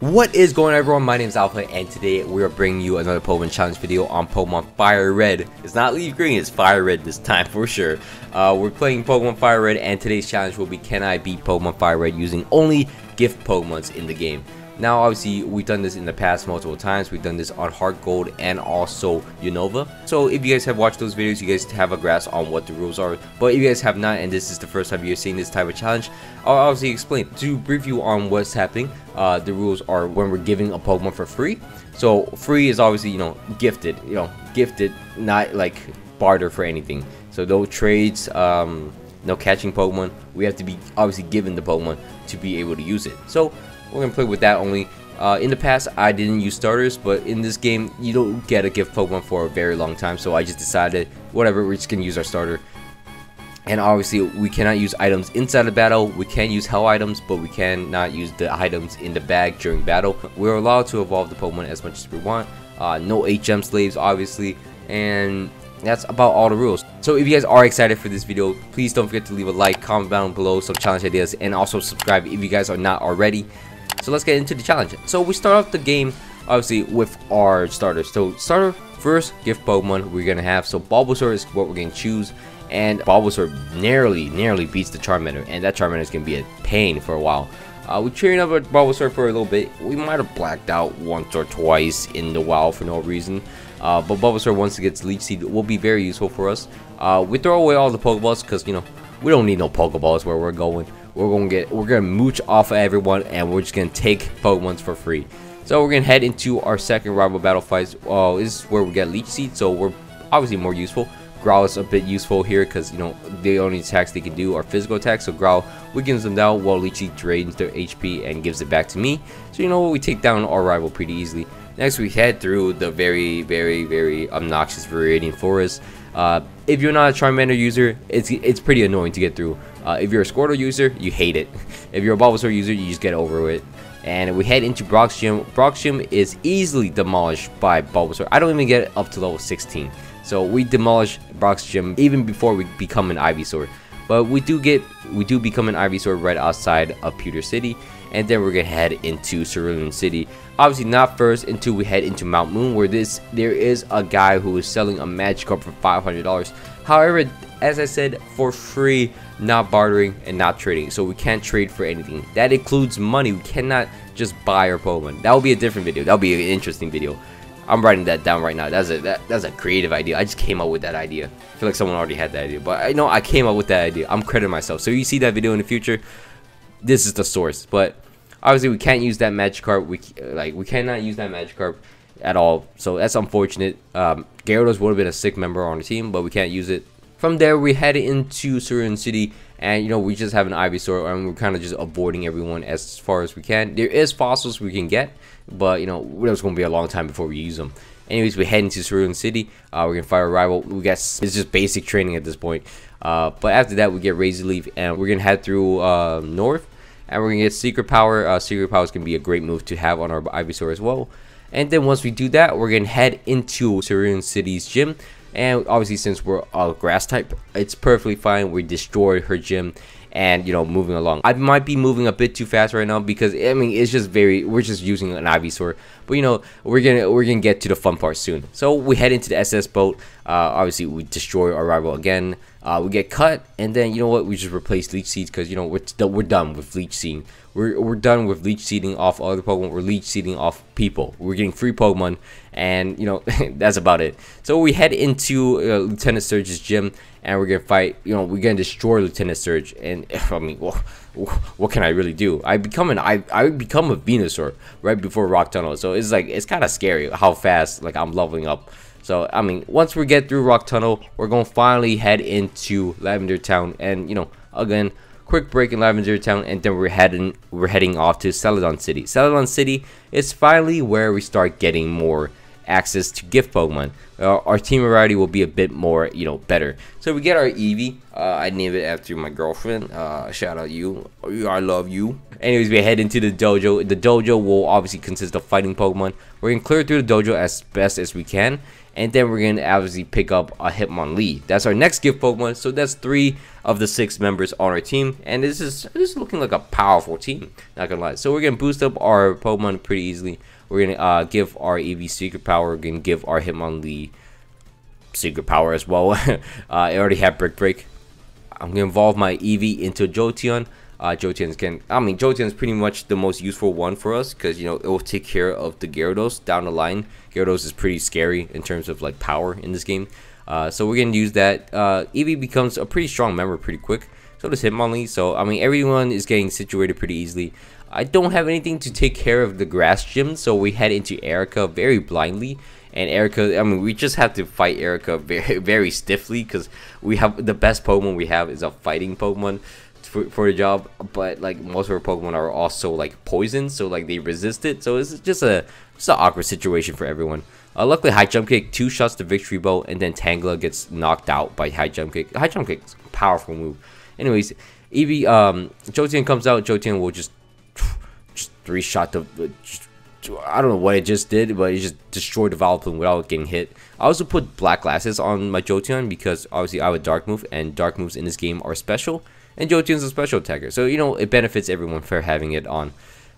What is going on everyone, my name is Alpha and today we are bringing you another Pokemon Challenge video on Pokemon Fire Red. It's not Leaf Green, it's Fire Red this time for sure. Uh, we're playing Pokemon Fire Red and today's challenge will be can I beat Pokemon Fire Red using only gift Pokemons in the game. Now obviously we've done this in the past multiple times. We've done this on Heart Gold and also Unova. So if you guys have watched those videos, you guys have a grasp on what the rules are. But if you guys have not and this is the first time you're seeing this type of challenge, I'll obviously explain. To brief you on what's happening, uh, the rules are when we're giving a Pokemon for free. So free is obviously, you know, gifted, you know, gifted, not like barter for anything. So no trades, um, no catching Pokemon. We have to be obviously given the Pokemon to be able to use it. So we're gonna play with that only. Uh, in the past, I didn't use starters, but in this game, you don't get a gift Pokemon for a very long time, so I just decided, whatever, we're just gonna use our starter. And obviously, we cannot use items inside the battle. We can use held items, but we cannot use the items in the bag during battle. We're allowed to evolve the Pokemon as much as we want. Uh, no HM slaves, obviously, and that's about all the rules. So if you guys are excited for this video, please don't forget to leave a like, comment down below some challenge ideas, and also subscribe if you guys are not already. So let's get into the challenge. So we start off the game obviously with our starters. So starter first gift Pokemon we're gonna have. So Bulbasaur is what we're gonna choose. And Bulbasaur nearly, nearly beats the Charmander. And that Charmander is gonna be a pain for a while. Uh, we trained up with Bulbasaur for a little bit. We might have blacked out once or twice in the wild for no reason. Uh, but Bulbasaur once it gets Leech Seed will be very useful for us. Uh, we throw away all the Pokeballs because, you know, we don't need no Pokeballs where we're going we're gonna get we're gonna mooch off of everyone and we're just gonna take Pokemons for free. So we're gonna head into our second rival battle fights. Oh, this is where we get Leech Seed, so we're obviously more useful. Growl is a bit useful here because you know the only attacks they can do are physical attacks. So Growl weakens them down while Leech Seed drains their HP and gives it back to me. So you know what, we take down our rival pretty easily. Next we head through the very very very obnoxious Viridian Forest. Uh, if you're not a Charmander user, it's it's pretty annoying to get through. Uh, if you're a Squirtle user, you hate it. If you're a Bulbasaur user, you just get over it. And we head into Brock's gym. Brock's gym is easily demolished by Bulbasaur. I don't even get up to level 16. So we demolish Brock's gym even before we become an Ivysaur. But we do get we do become an Ivysaur right outside of Pewter City. And then we're gonna head into Cerulean City. Obviously not first until we head into Mount Moon where this there is a guy who is selling a Magikarp for $500. However, as I said, for free, not bartering and not trading. So we can't trade for anything. That includes money. We cannot just buy our Pokemon. That will be a different video. That'll be an interesting video. I'm writing that down right now. That's a that, that's a creative idea. I just came up with that idea. I feel like someone already had that idea, but I know I came up with that idea. I'm crediting myself. So you see that video in the future, this is the source. But obviously we can't use that Magikarp. We like we cannot use that Magikarp at all. So that's unfortunate. Um, Gyarados would have been a sick member on the team, but we can't use it from there, we head into Cerulean City, and you know we just have an Ivysaur, and we're kind of just avoiding everyone as far as we can. There is fossils we can get, but you know it's going to be a long time before we use them. Anyways, we head into Cerulean City. Uh, we're gonna fight a rival. We got it's just basic training at this point. Uh, but after that, we get Razor Leaf, and we're gonna head through uh, north, and we're gonna get Secret Power. Uh, Secret Power is gonna be a great move to have on our Ivysaur as well. And then once we do that, we're gonna head into Cerulean City's gym. And obviously, since we're all grass type, it's perfectly fine. We destroyed her gym and you know moving along. I might be moving a bit too fast right now because i mean it's just very we're just using an ivysaur but you know we're gonna we're gonna get to the fun part soon. So we head into the ss boat. Uh, obviously we destroy our rival again uh, we get cut and then you know what we just replace leech seeds because you know we're, we're done with leech seeding we're, we're done with leech seeding off other pokemon we're leech seeding off people we're getting free pokemon and you know that's about it so we head into uh, lieutenant surge's gym and we're gonna fight. You know, we're gonna destroy Lieutenant Surge. And I mean, well, what can I really do? I become an I I become a Venusaur right before Rock Tunnel. So it's like it's kind of scary how fast like I'm leveling up. So I mean, once we get through Rock Tunnel, we're gonna finally head into Lavender Town, and you know, again, quick break in Lavender Town, and then we're heading we're heading off to Celadon City. Celadon City is finally where we start getting more access to gift Pokemon. Uh, our team variety will be a bit more, you know, better. So we get our Eevee. Uh, I named it after my girlfriend. Uh, shout out you. I love you. Anyways, we head into the dojo. The dojo will obviously consist of fighting Pokemon. We're gonna clear through the dojo as best as we can and then we're gonna obviously pick up a Hitmonlee. That's our next gift Pokemon. So that's three of the six members on our team, and this is this is looking like a powerful team. Not gonna lie. So we're gonna boost up our Pokemon pretty easily. We're gonna uh, give our Eevee Secret Power. We're gonna give our Hitmonlee Secret Power as well. uh, I already have Brick Break. I'm gonna evolve my Eevee into Jolteon uh, Jolteons can. I mean, Jolteon is pretty much the most useful one for us because you know it will take care of the Gyarados down the line. Gyarados is pretty scary in terms of like power in this game. Uh, so we're gonna use that. Uh, Eevee becomes a pretty strong member pretty quick. So does Hitmonlee. So I mean, everyone is getting situated pretty easily. I don't have anything to take care of the grass gym, so we head into Erica very blindly. And Erica, I mean, we just have to fight Erica very, very stiffly because we have the best Pokemon we have is a fighting Pokemon for, for the job, but like most of our Pokemon are also like poisoned, so like they resist it. So it's just a just an awkward situation for everyone. Uh, luckily, high jump kick, two shots to Victreebel, and then Tangela gets knocked out by high jump kick. High jump kick, powerful move. Anyways, Eevee, um, comes out. Jolteon will just just three shot the. Just, I don't know what it just did, but it just destroyed the Vileplume without getting hit. I also put black glasses on my Jolteon because obviously I have a dark move, and dark moves in this game are special and Jolteon's a special attacker. So, you know, it benefits everyone for having it on.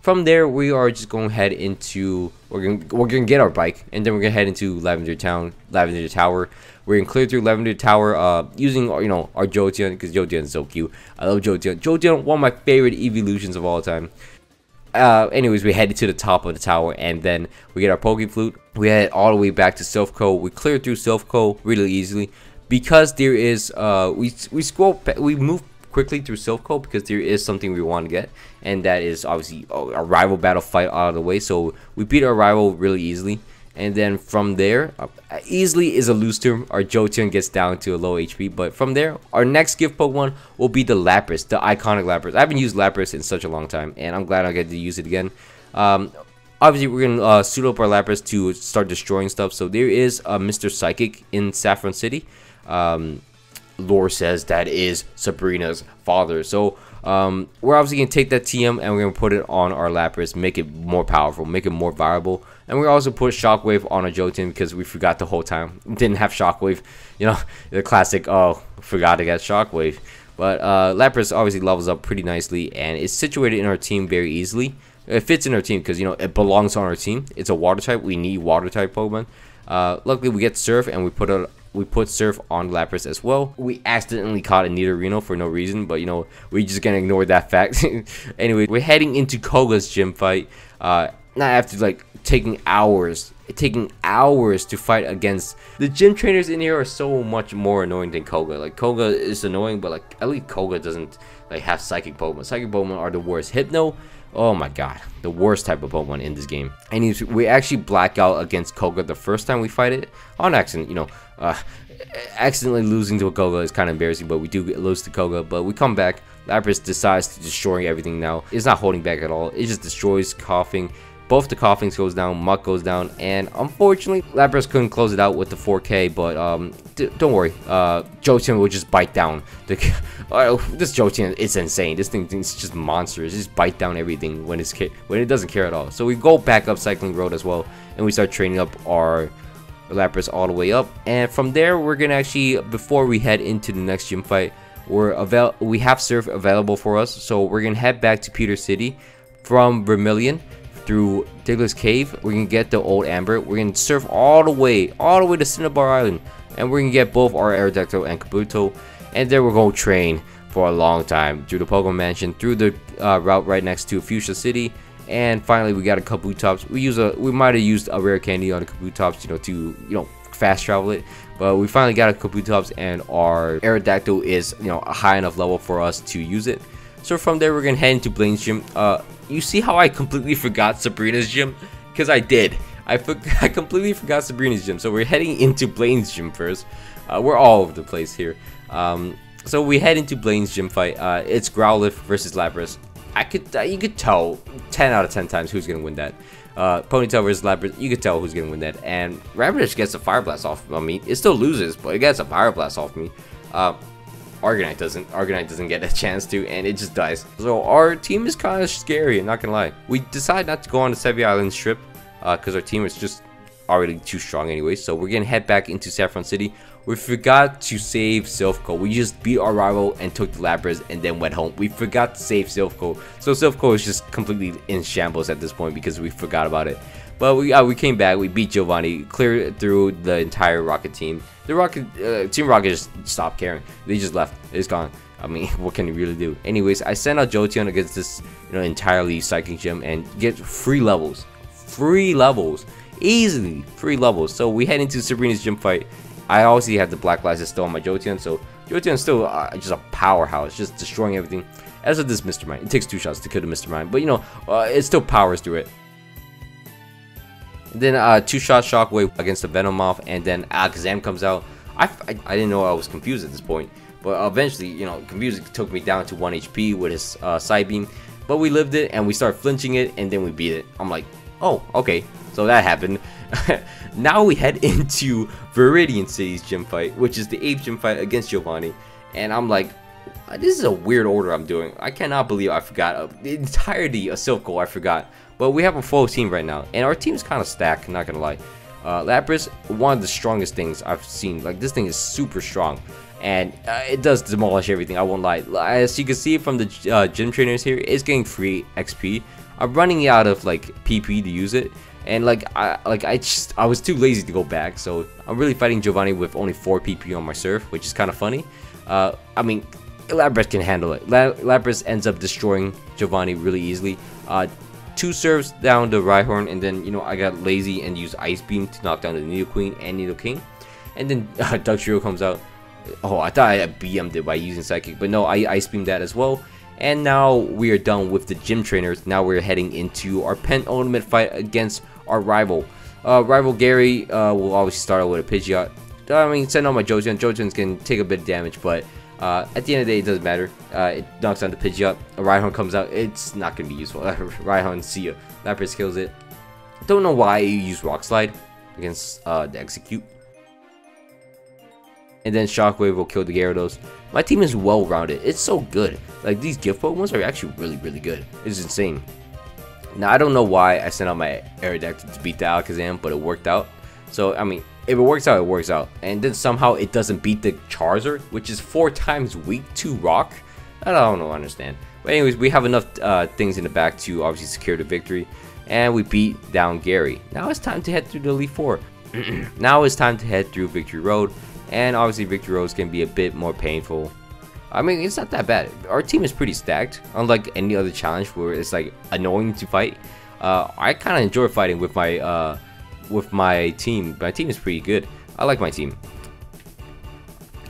From there, we are just going to head into, we're going we're gonna get our bike, and then we're going to head into Lavender Town, Lavender Tower. We're going to clear through Lavender Tower uh, using, you know, our Jolteon, because Jolteon is so cute. I love Jolteon. Jolteon, one of my favorite evolutions of all time. Uh, anyways, we headed to the top of the tower, and then we get our Poke Flute. We head all the way back to Silph Co. We clear through Silph Co. really easily because there is uh we we scroll we move quickly through Silph because there is something we want to get, and that is obviously a rival battle fight out of the way. So we beat our rival really easily. And then from there, uh, easily is a loose term. Our Jolteon gets down to a low HP. But from there, our next gift Pokemon will be the Lapras, the iconic Lapras. I haven't used Lapras in such a long time, and I'm glad I get to use it again. Um, obviously, we're going to uh, suit up our Lapras to start destroying stuff. So there is a Mr. Psychic in Saffron City. Um, lore says that is Sabrina's father. So um, we're obviously going to take that TM and we're going to put it on our Lapras, make it more powerful, make it more viable. And we also put Shockwave on a Jolteon because we forgot the whole time. Didn't have Shockwave. You know, the classic, oh, forgot to get Shockwave. But uh, Lapras obviously levels up pretty nicely and is situated in our team very easily. It fits in our team because, you know, it belongs on our team. It's a water type. We need water type Pokemon. Uh, luckily, we get Surf and we put it we put Surf on Lapras as well. We accidentally caught a Nidorino for no reason, but you know, we just gonna ignore that fact. anyway, we're heading into Koga's gym fight. Uh, not after like taking hours, taking hours to fight against the gym trainers in here are so much more annoying than Koga. Like Koga is annoying, but like at least Koga doesn't like have psychic Pokemon. Psychic Pokemon are the worst. Hypno Oh my god, the worst type of Pokemon in this game. And we actually black out against Koga the first time we fight it on accident. You know, uh, accidentally losing to a Koga is kind of embarrassing, but we do lose to Koga. But we come back. Lapras decides to destroy everything now. It's not holding back at all. It just destroys Koffing both the Koffings goes down, Muk goes down, and unfortunately, Lapras couldn't close it out with the 4K, but um, don't worry, uh, Jolteon will just bite down. The, this Jolteon, it's insane. This thing is just monstrous. Just bite down everything when it's when it doesn't care at all. So we go back up Cycling Road as well, and we start training up our Lapras all the way up. And from there, we're gonna actually, before we head into the next gym fight, we're avail we have Surf available for us, so we're gonna head back to Pewter City from Vermilion through Diglett Cave. We're gonna get the old Amber. We're gonna surf all the way, all the way to Cinnabar Island. And we're gonna get both our Aerodactyl and Kabuto. And then we're gonna train for a long time through the Pokemon Mansion, through the uh, route right next to Fuchsia City. And finally, we got a Kabutops. We use a, we might have used a rare candy on the Kabutops, you know, to you know fast travel it. But we finally got a Kabutops, and our Aerodactyl is you know a high enough level for us to use it. So from there, we're gonna head into Blaine's gym. Uh, you see how I completely forgot Sabrina's gym? Because I did. I, I completely forgot Sabrina's gym. So we're heading into Blaine's gym first. Uh, we're all over the place here. Um, so we head into Blaine's gym fight. Uh, it's Growlithe versus Lapras. I could, uh, you could tell 10 out of 10 times who's gonna win that. Uh, Ponyta versus Lapras, you could tell who's gonna win that. And Rapidash gets a Fire Blast off of me. It still loses, but it gets a Fire Blast off me. Uh, Arcanine doesn't. Arcanine doesn't get a chance to, and it just dies. So our team is kind of scary, I'm not gonna lie. We decide not to go on the Sevii Island strip, because uh, our team is just already too strong anyway. So we're gonna head back into Saffron City. We forgot to save Silph Co. We just beat our rival and took the Lapras and then went home. We forgot to save Silph Co. So Silph Co is just completely in shambles at this point because we forgot about it. But we uh, we came back, we beat Giovanni, clear through the entire Rocket team. The Rocket uh, Team Rocket just stopped caring. They just left. It's gone. I mean, what can you really do? Anyways, I sent out Jolteon against this you know entirely Psychic Gym and get free levels. Free levels easily free levels. So we head into Sabrina's gym fight. I obviously have the Black License still on my Jolteon, so Jolteon's still uh, just a powerhouse, just destroying everything. As with this Mr. Mime, it takes two shots to kill the Mr. Mime, but you know, uh, it still powers through it. And then uh, two shot Shockwave against the Venomoth, and then Alakazam comes out. I, I, I, didn't know I was confused at this point, but eventually, you know, confused took me down to 1 HP with his uh, beam, But we lived it, and we start flinching it, and then we beat it. I'm like, oh, okay, so that happened. now we head into Viridian City's gym fight, which is the ape gym fight against Giovanni. And I'm like, this is a weird order I'm doing. I cannot believe I forgot uh, the entirety of Silph. I forgot. But we have a full team right now. And our team's kind of stacked, not gonna lie. Uh, Lapras, one of the strongest things I've seen. Like, this thing is super strong. And uh, it does demolish everything, I won't lie. As you can see from the uh, gym trainers here, it's getting free XP. I'm running out of, like, PP to use it and like I like I just I was too lazy to go back so I'm really fighting Giovanni with only 4 PP on my surf which is kind of funny uh, I mean Lapras can handle it La Lapras ends up destroying Giovanni really easily uh, two serves down the Rhyhorn and then you know I got lazy and used Ice Beam to knock down the Nidoqueen and Nidoking. and then uh, Dugtrio comes out oh I thought I BM'd it by using Psychic but no I Ice Beam that as well and now we are done with the gym trainers. Now we're heading into our penultimate fight against our rival. Uh, rival Gary uh, will obviously start out with a Pidgeot. I mean, send on my Jojen. Jojen can take a bit of damage, but uh, at the end of the day, it doesn't matter. Uh, it knocks down the Pidgeot. A Rhyhorn comes out. It's not going to be useful. Rhyhorn, see ya. Lapras kills it. Don't know why you use Rock Slide against uh, the Exeggutor. And then Shockwave will kill the Gyarados. My team is well rounded. It's so good. Like these gift Pokemons are actually really, really good. It's insane. Now I don't know why I sent out my Aerodactyl to beat the Alakazam, but it worked out. So I mean, if it works out, it works out. And then somehow it doesn't beat the Charizard, which is four times weak to Rock. I don't know, understand. But anyways, we have enough uh, things in the back to obviously secure the victory. And we beat down Gary. Now it's time to head through the Elite Four. now it's time to head through Victory Road. And obviously Victory Road can be a bit more painful. I mean, it's not that bad. Our team is pretty stacked, unlike any other challenge where it's like annoying to fight. Uh, I kind of enjoy fighting with my uh, with my team. My team is pretty good. I like my team.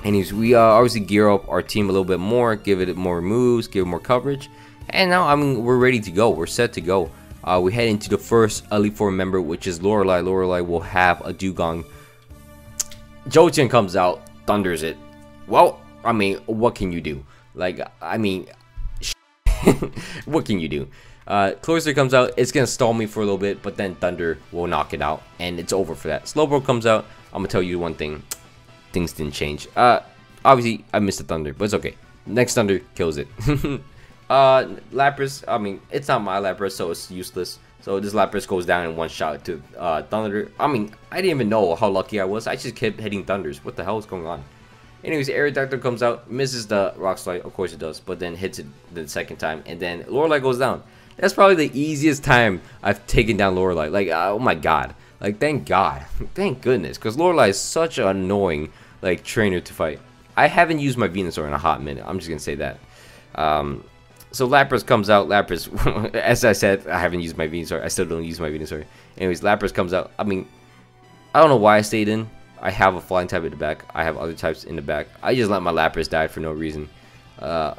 Anyways, we uh, obviously gear up our team a little bit more, give it more moves, give it more coverage, and now I mean we're ready to go. We're set to go. Uh, we head into the first Elite Four member, which is Lorelei. Lorelei will have a Dewgong. Jolteon comes out, thunders it. Well, I mean, what can you do? Like, I mean, what can you do? Uh, Cloyster comes out, it's gonna stall me for a little bit, but then Thunder will knock it out, and it's over for that. Slowbro comes out, I'm gonna tell you one thing, things didn't change. Uh, obviously, I missed the Thunder, but it's okay. Next Thunder kills it. uh, Lapras, I mean, it's not my Lapras, so it's useless. So this Lapras goes down in one shot to uh, Thunder. I mean, I didn't even know how lucky I was. I just kept hitting Thunders. What the hell is going on? Anyways, Aerodactyl comes out, misses the Rock Slide, of course it does, but then hits it the second time, and then Lorelei goes down. That's probably the easiest time I've taken down Lorelei. Like, oh my god. Like, thank God. thank goodness, because Lorelei is such an annoying, like, trainer to fight. I haven't used my Venusaur in a hot minute, I'm just gonna say that. Um, so Lapras comes out, Lapras, as I said, I haven't used my Venusaur, I still don't use my Venusaur. Anyways, Lapras comes out, I mean, I don't know why I stayed in, I have a flying type in the back. I have other types in the back. I just let my Lapras die for no reason. Uh,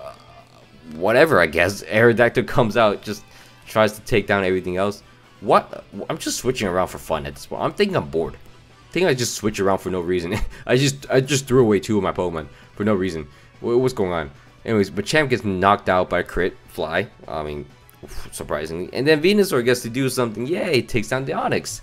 whatever, I guess. Aerodactyl comes out, just tries to take down everything else. What? I'm just switching around for fun at this point. I'm thinking I'm bored. I think I just switch around for no reason. I just I just threw away two of my Pokemon for no reason. What's going on? Anyways, but Champ gets knocked out by a crit. fly. I mean, surprisingly. And then Venusaur gets to do something. Yay, takes down the Onix.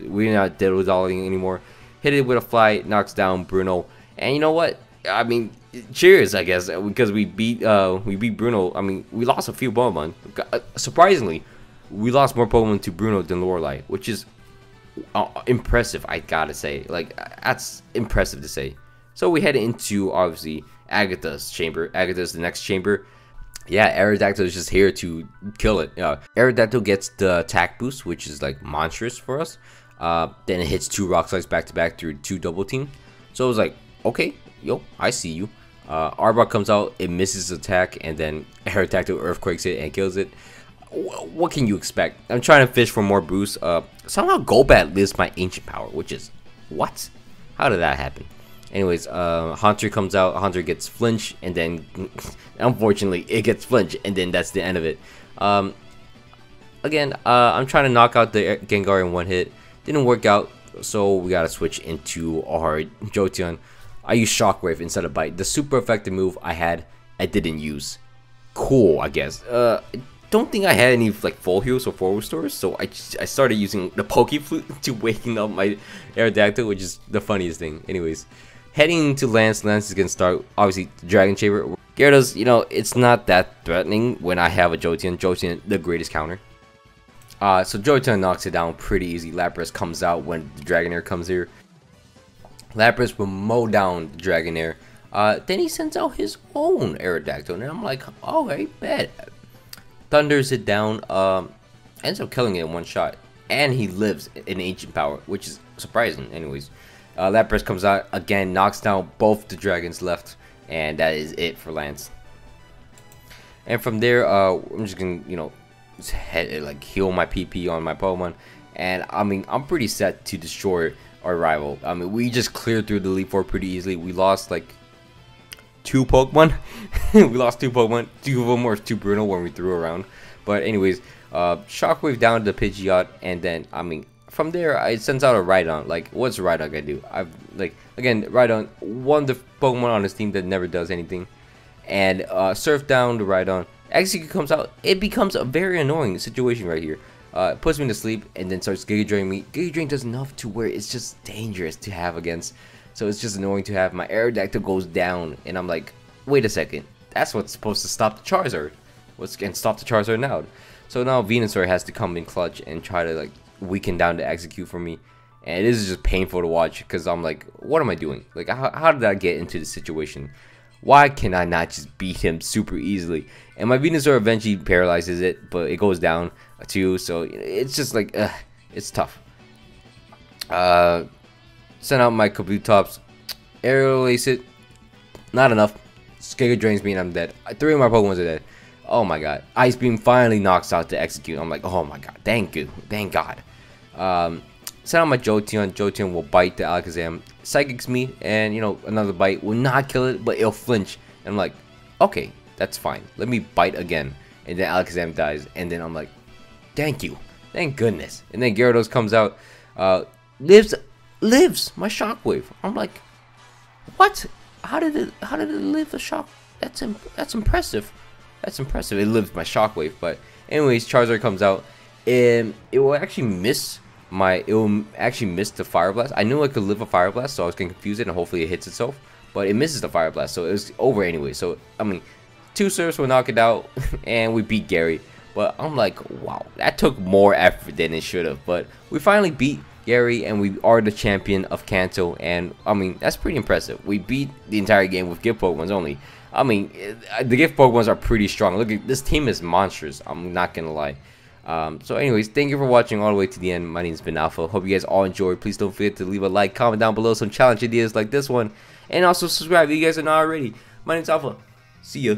We're not dead diddle dolling anymore. Hit it with a fly, knocks down Bruno. And you know what? I mean, cheers, I guess, because we beat uh we beat Bruno. I mean, we lost a few Pokemon. Uh, surprisingly, we lost more Pokemon to Bruno than Lorelei, which is uh, impressive. I gotta say, like that's impressive to say. So we head into obviously Agatha's chamber. Agatha's the next chamber. Yeah, Aerodactyl is just here to kill it. Uh, Aerodactyl gets the attack boost, which is like monstrous for us. Uh, then it hits two rock slides back to back through two double team. So it was like, okay, yo, I see you. Uh, Arbok comes out, it misses attack, and then Aerodactyl earthquakes it and kills it. W what can you expect? I'm trying to fish for more boosts. Uh, somehow Golbat lives my ancient power, which is what? How did that happen? Anyways, uh, Haunter comes out, Haunter gets flinch, and then, unfortunately, it gets flinch, and then that's the end of it. Um, again, uh, I'm trying to knock out the Gengar in one hit. Didn't work out, so we gotta switch into our Jolteon. I use Shockwave instead of Bite. The super effective move I had, I didn't use. Cool, I guess. Uh, I don't think I had any like full heals or full restores, so I I started using the Poke Flute to waking up my Aerodactyl, which is the funniest thing. Anyways, heading to Lance. Lance is gonna start obviously Dragon Chamber. Gyarados, you know, it's not that threatening when I have a Jolteon. Jolteon, the greatest counter. Uh, so Jolteon knocks it down pretty easy. Lapras comes out when the Dragonair comes here. Lapras will mow down the Dragonair. Uh, then he sends out his own Aerodactyl, and I'm like, oh, I bet. Thunders it down, um, ends up killing it in one shot. And he lives in Ancient Power, which is surprising, anyways. Uh, Lapras comes out again, knocks down both the dragons left, and that is it for Lance. And from there, uh, I'm just gonna, you know, head, like heal my PP on my Pokemon, and I mean, I'm pretty set to destroy our rival. I mean, we just cleared through the Elite Four pretty easily. We lost like two Pokemon. we lost two Pokemon. Two of them were too Bruno when we threw around. But anyways, uh, Shockwave down to Pidgeot, and then I mean, from there, it sends out a Rhydon. Like, what's Rhydon gonna do? I've like again, Rhydon, one the Pokemon on his team that never does anything, and uh, Surf down to Rhydon. Exeggutor comes out. It becomes a very annoying situation right here. Uh, puts me to sleep and then starts Giga Drain me. Giga Drain does enough to where it's just dangerous to have against. So it's just annoying to have. My Aerodactyl goes down and I'm like, wait a second. That's what's supposed to stop the Charizard. What's and stop the Charizard now? So now Venusaur has to come in clutch and try to like weaken down to Exeggutor for me. And this is just painful to watch because I'm like, what am I doing? Like, how, how did I get into this situation? Why can I not just beat him super easily? And my Venusaur eventually paralyzes it, but it goes down too. So it's just like, ugh, it's tough. Uh, send out my Kabutops. Aerial Ace it. Not enough. Giga drains me and I'm dead. Three of my Pokemons are dead. Oh my god. Ice Beam finally knocks out to Exeggutor. I'm like, oh my god. Thank you. Thank god. Um, send out my Jolteon. Jolteon will bite the Alakazam. Psychics me, and you know, another bite will not kill it, but it'll flinch. And I'm like, okay, that's fine. Let me bite again. And then Alakazam dies. And then I'm like, thank you. Thank goodness. And then Gyarados comes out, uh, lives, lives my Shockwave. I'm like, what? How did it? How did it live the shock? That's Im that's impressive. That's impressive. It lives my Shockwave. But anyways, Charizard comes out, and it will actually miss my it will actually miss the fire blast. I knew I could live a fire blast, so I was gonna confuse it, and hopefully it hits itself. But it misses the fire blast, so it was over anyway. So I mean, two serves will knock it out, and we beat Gary. But I'm like, wow, that took more effort than it should have. But we finally beat Gary, and we are the champion of Kanto. And I mean, that's pretty impressive. We beat the entire game with gift Pokemons only. I mean, eh, the gift Pokemons are pretty strong. Look, this team is monstrous. I'm not gonna lie. Um, so anyways, thank you for watching all the way to the end. My name has been Alpha. Hope you guys all enjoyed. Please don't forget to leave a like, comment down below some challenge ideas like this one. And also subscribe if you guys are not already. My name is Alpha. See ya.